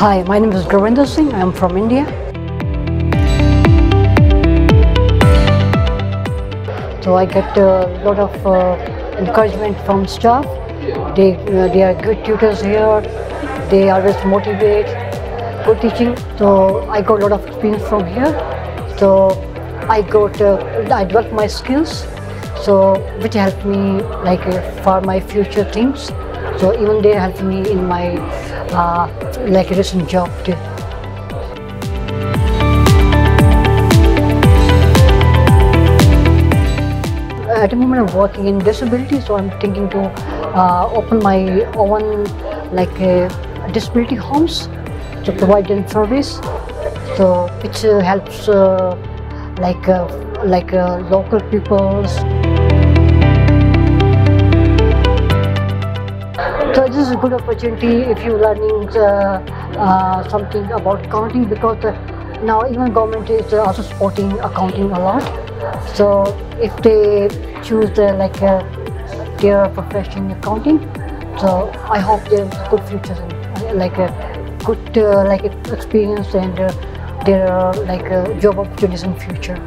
Hi, my name is Gurwinder Singh. I'm from India. So I get a lot of uh, encouragement from staff. They, uh, they are good tutors here. They always motivate, good teaching. So I got a lot of experience from here. So I got, uh, I developed my skills. So which helped me like for my future things. So even they helped me in my uh, like recent job too. At the moment I'm working in disability, so I'm thinking to uh, open my own like uh, disability homes to provide them service. So which uh, helps uh, like uh, like local peoples. Is a good opportunity if you're learning uh, uh, something about accounting because uh, now even government is also supporting accounting a lot. So if they choose like their profession in accounting, so I hope there's have good future and like a good like experience and their uh, like job opportunities in future.